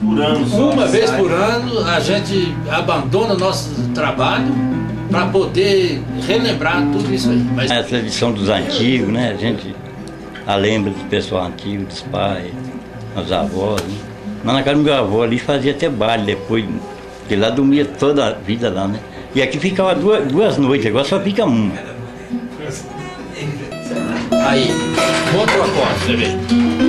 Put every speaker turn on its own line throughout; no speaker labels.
Por ano só
Uma vez por ano a gente abandona o nosso trabalho para poder relembrar tudo isso aí. Mas
É a tradição dos antigos, né? A gente a lembra do pessoal antigo, dos pais, dos avós. Né? Mas na casa do meu avô ali fazia até baile depois, porque lá dormia toda a vida lá, né? E aqui ficava duas, duas noites, agora só fica uma.
aí, outro acorde, você vê.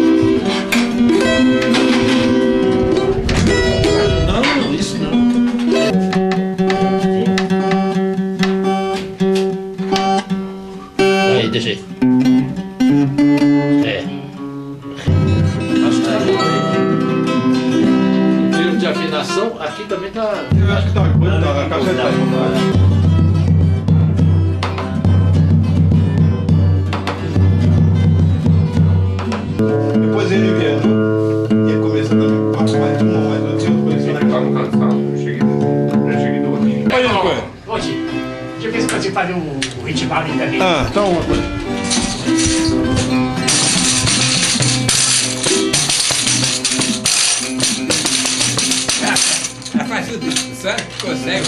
De aqui também tá.
Eu acho que tá, tá, a caixa tá. Depois ele vier, né? ia começar também. Mas não, mas eu tinha conhecido na
no cansado, eu cheguei, eu cheguei do outro.
Olha aí, coisa.
Hoje, deixa eu ver se você fazer o, o ritmo ali também.
Ah, então.
Ela Consegue.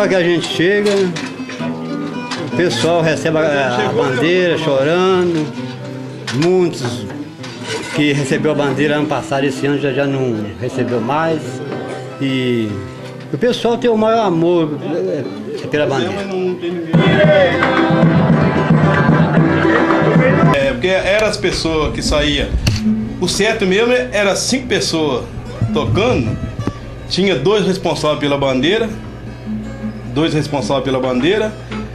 Lugar
que a gente chega, o pessoal recebe a, a bandeira chorando. Muitos que recebeu a bandeira ano passado, esse ano já, já não recebeu mais. E o pessoal tem o maior amor eh, eh, pela bandeira.
É, porque eram as pessoas que saíam. O certo mesmo era cinco pessoas tocando. Tinha dois responsáveis pela bandeira. Dois responsáveis pela bandeira.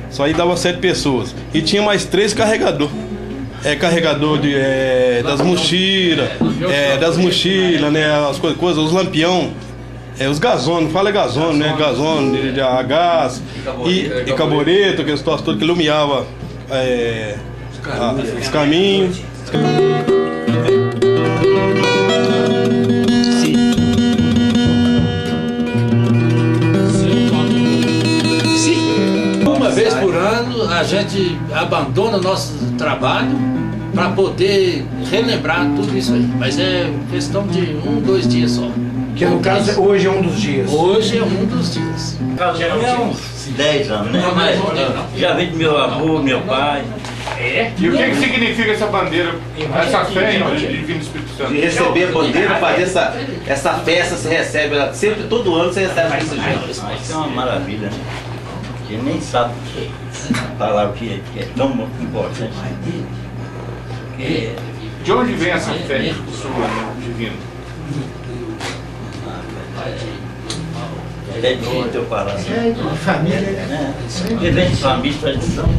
Só aí dava sete pessoas. E tinha mais três carregador. É carregador de, é, das mochilas, é, das mochilas, né? As coisas, coisas os lampião. É, os gasones, fala gasones, né? Gasones de, de a gás e, e caboreto, aqueles troços todos que iluminava é, a- os caminhos.
A gente abandona o nosso trabalho para poder relembrar tudo isso aí. Mas é questão de um, dois dias só.
Que no caso, hoje é um dos dias.
Hoje é um dos dias.
É uns 10 anos, né?
Não, não.
Já vem do meu avô, meu pai.
É?
E o que, que significa essa bandeira, essa fé em Divino Espírito Santo?
De receber a bandeira, fazer essa, essa festa, você recebe, ela- sempre, todo ano você recebe desse jeito.
Isso é uma maravilha, né? Que nem sabe falar o que é, que é tão importante.
De onde vem essa fé sua no Divino?
É de teu palácio.
É, família.
né? Porque vem de família, tradição.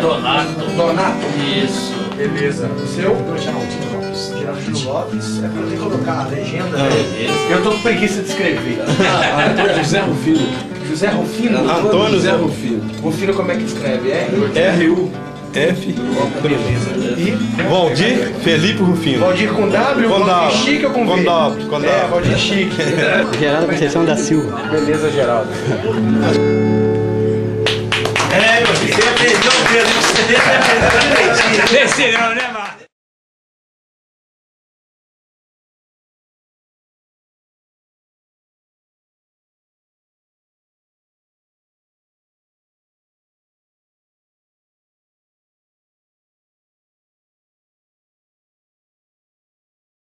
Donato.
Donato.
Isso.
Beleza. O seu?
Geraldinho Lopes. Geraldinho Lopes. É pra que colocar a legenda,
Ah.
né?
Eu tô com preguiça de escrever.
Antônio José Rufino.
José Rufino?
Antônio
José Rufino.
Rufino como é que escreve? É?
R-U. F.
E
Valdir Felipe Rufino.
Valdir com W,
Com
Valdir. Chique ou com V?
Com W, com
É,
W.
Valdir Chique.
Geraldo Conceição da Silva.
Beleza, Geraldo.
É, meu filho, você aprendeu,